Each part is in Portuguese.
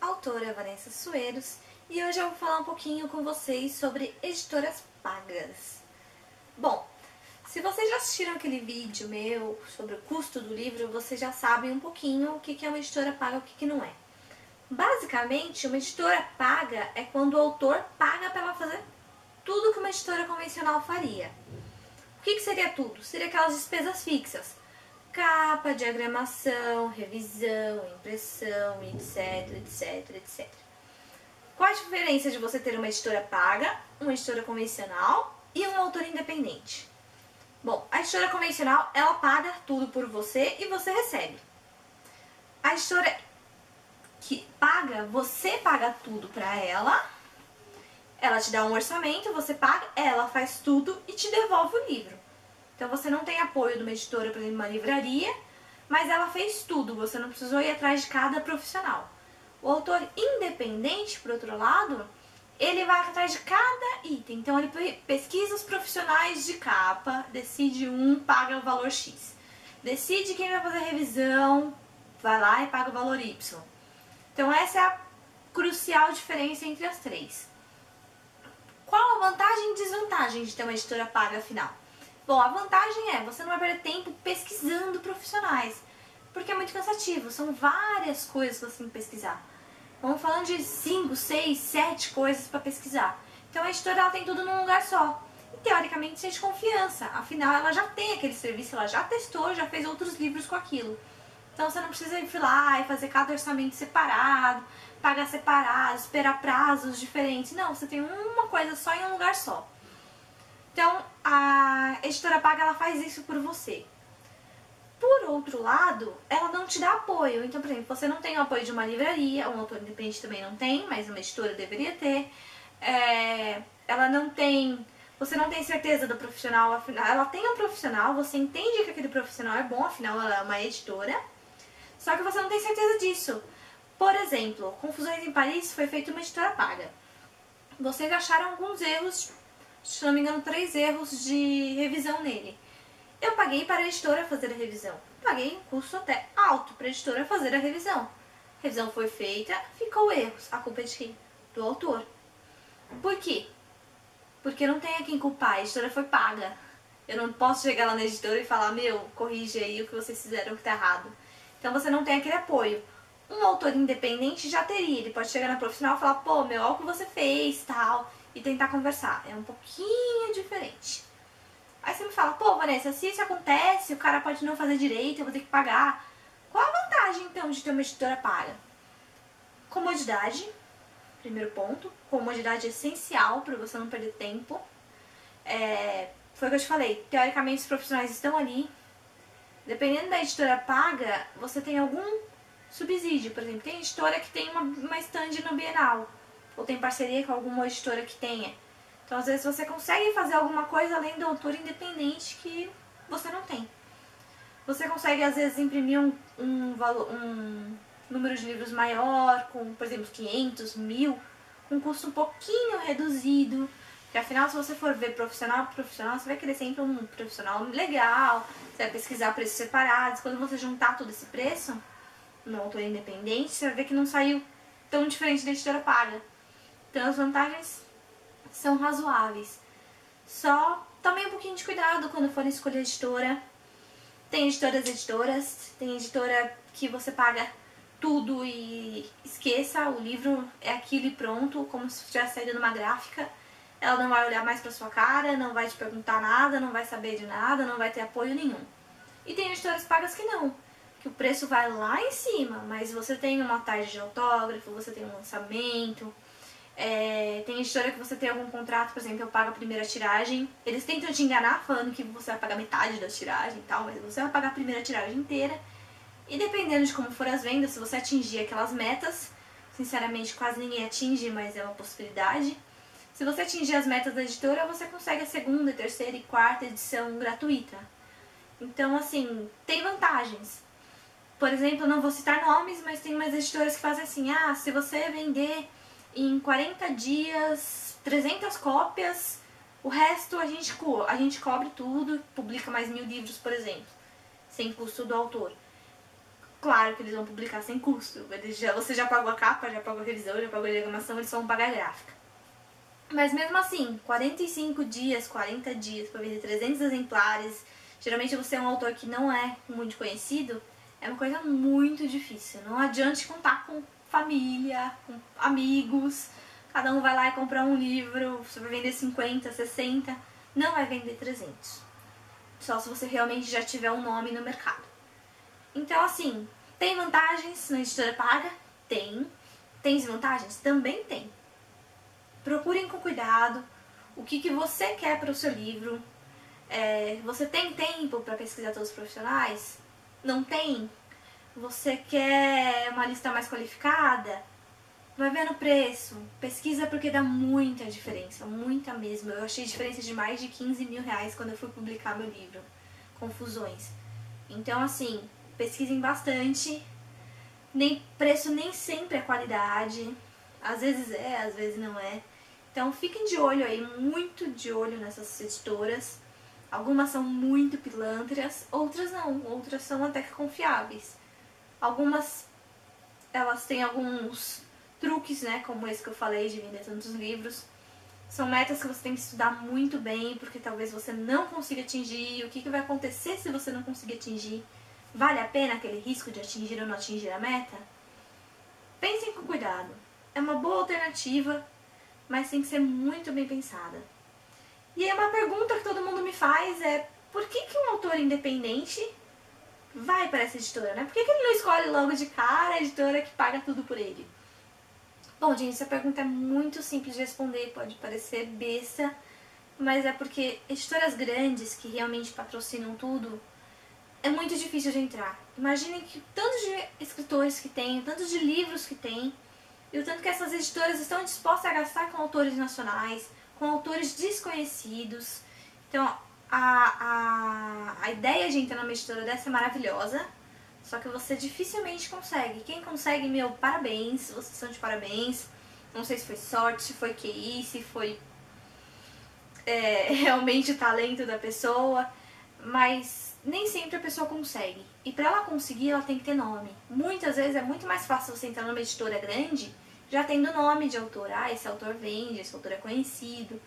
Autora Vanessa Sueiros, e hoje eu vou falar um pouquinho com vocês sobre editoras pagas. Bom, se vocês já assistiram aquele vídeo meu sobre o custo do livro, vocês já sabem um pouquinho o que é uma editora paga e o que não é. Basicamente, uma editora paga é quando o autor paga para ela fazer tudo que uma editora convencional faria. O que, que seria tudo? Seria aquelas despesas fixas capa, diagramação, revisão, impressão, etc, etc, etc. Qual a diferença de você ter uma editora paga, uma editora convencional e um autor independente? Bom, a editora convencional, ela paga tudo por você e você recebe. A editora que paga, você paga tudo para ela, ela te dá um orçamento, você paga, ela faz tudo e te devolve o livro. Então você não tem apoio de uma editora, por exemplo, uma livraria, mas ela fez tudo, você não precisou ir atrás de cada profissional. O autor independente, por outro lado, ele vai atrás de cada item. Então ele pesquisa os profissionais de capa, decide um, paga o valor X. Decide quem vai fazer revisão, vai lá e paga o valor Y. Então essa é a crucial diferença entre as três. Qual a vantagem e desvantagem de ter uma editora paga afinal? Bom, a vantagem é, você não vai perder tempo pesquisando profissionais, porque é muito cansativo, são várias coisas que você tem que pesquisar. Vamos falando de 5, 6, 7 coisas para pesquisar. Então a editora ela tem tudo num lugar só. E teoricamente de confiança, afinal ela já tem aquele serviço, ela já testou, já fez outros livros com aquilo. Então você não precisa ir lá e fazer cada orçamento separado, pagar separado, esperar prazos diferentes. Não, você tem uma coisa só em um lugar só. Então, a editora paga ela faz isso por você. Por outro lado, ela não te dá apoio. Então, por exemplo, você não tem o apoio de uma livraria, um autor independente também não tem, mas uma editora deveria ter. É, ela não tem. Você não tem certeza do profissional, afinal, ela tem um profissional, você entende que aquele profissional é bom, afinal ela é uma editora, só que você não tem certeza disso. Por exemplo, Confusões em Paris foi feita uma editora paga. Vocês acharam alguns erros se não me engano, três erros de revisão nele. Eu paguei para a editora fazer a revisão. Paguei um custo até alto para a editora fazer a revisão. A revisão foi feita, ficou erros. A culpa é de quem? Do autor. Por quê? Porque não tem a quem culpar, a editora foi paga. Eu não posso chegar lá na editora e falar, meu, corrige aí o que vocês fizeram que tá errado. Então você não tem aquele apoio. Um autor independente já teria, ele pode chegar na profissional e falar, pô, meu, olha o que você fez, tal e tentar conversar. É um pouquinho diferente. Aí você me fala, pô, Vanessa, se isso acontece, o cara pode não fazer direito, eu vou ter que pagar. Qual a vantagem, então, de ter uma editora paga? Comodidade, primeiro ponto. Comodidade é essencial para você não perder tempo. É, foi o que eu te falei, teoricamente os profissionais estão ali. Dependendo da editora paga, você tem algum subsídio. Por exemplo, tem editora que tem uma, uma stand no Bienal ou tem parceria com alguma editora que tenha. Então, às vezes, você consegue fazer alguma coisa além do autor independente que você não tem. Você consegue, às vezes, imprimir um, um, um número de livros maior, com, por exemplo, 500, 1000, com um custo um pouquinho reduzido. Porque, afinal, se você for ver profissional por profissional, você vai querer sempre um profissional legal, você vai pesquisar preços separados. Quando você juntar todo esse preço no autor independente, você vai ver que não saiu tão diferente da editora paga. Então as vantagens são razoáveis. Só tomem um pouquinho de cuidado quando for escolher editora. Tem editoras editoras, tem editora que você paga tudo e esqueça, o livro é aquilo e pronto, como se tivesse saído numa gráfica. Ela não vai olhar mais pra sua cara, não vai te perguntar nada, não vai saber de nada, não vai ter apoio nenhum. E tem editoras pagas que não, que o preço vai lá em cima, mas você tem uma tarde de autógrafo, você tem um lançamento, é, tem editora que você tem algum contrato, por exemplo, eu pago a primeira tiragem. Eles tentam te enganar falando que você vai pagar metade da tiragem e tal, mas você vai pagar a primeira tiragem inteira. E dependendo de como for as vendas, se você atingir aquelas metas, sinceramente quase ninguém atinge, mas é uma possibilidade. Se você atingir as metas da editora, você consegue a segunda, terceira e quarta edição gratuita. Então, assim, tem vantagens. Por exemplo, não vou citar nomes, mas tem umas editoras que fazem assim, ah, se você vender em 40 dias, 300 cópias, o resto a gente, a gente cobre tudo, publica mais mil livros, por exemplo, sem custo do autor. claro que eles vão publicar sem custo. Já, você já pagou a capa, já pagou a revisão, já pagou a diagramação, eles só vão pagar a gráfica. Mas mesmo assim, 45 dias, 40 dias para vender 300 exemplares, geralmente você é um autor que não é muito conhecido, é uma coisa muito difícil. Não adianta contar com família, com amigos, cada um vai lá e comprar um livro, você vai vender 50, 60, não vai vender 300. Só se você realmente já tiver um nome no mercado. Então, assim, tem vantagens na editora paga? Tem. Tem desvantagens? Também tem. Procurem com cuidado o que, que você quer para o seu livro. É, você tem tempo para pesquisar todos os profissionais? Não tem? Você quer uma lista mais qualificada? Vai ver no preço. Pesquisa porque dá muita diferença, muita mesmo. Eu achei diferença de mais de 15 mil reais quando eu fui publicar meu livro. Confusões. Então, assim, pesquisem bastante. Nem, preço nem sempre é qualidade. Às vezes é, às vezes não é. Então fiquem de olho aí, muito de olho nessas editoras. Algumas são muito pilantras, outras não, outras são até que confiáveis. Algumas elas têm alguns truques, né, como esse que eu falei de vender tantos livros. São metas que você tem que estudar muito bem, porque talvez você não consiga atingir. O que, que vai acontecer se você não conseguir atingir? Vale a pena aquele risco de atingir ou não atingir a meta? Pensem com cuidado. É uma boa alternativa, mas tem que ser muito bem pensada. E aí uma pergunta que todo mundo me faz é por que, que um autor independente vai para essa editora, né? Por que, que ele não escolhe logo de cara a editora que paga tudo por ele? Bom, gente, essa pergunta é muito simples de responder, pode parecer besta, mas é porque editoras grandes que realmente patrocinam tudo, é muito difícil de entrar. Imaginem que tantos de escritores que tem, tantos de livros que tem, e o tanto que essas editoras estão dispostas a gastar com autores nacionais, com autores desconhecidos. Então, a, a, a ideia de entrar numa editora dessa é maravilhosa, só que você dificilmente consegue. Quem consegue, meu, parabéns, vocês são de parabéns. Não sei se foi sorte, se foi QI, se foi é, realmente o talento da pessoa, mas nem sempre a pessoa consegue. E para ela conseguir, ela tem que ter nome. Muitas vezes é muito mais fácil você entrar numa editora grande já tendo nome de autor. Ah, esse autor vende, esse autor é conhecido.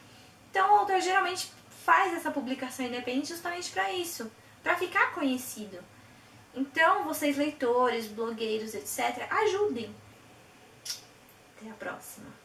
Então o autor geralmente faz essa publicação independente justamente para isso, para ficar conhecido. Então, vocês leitores, blogueiros, etc., ajudem. Até a próxima.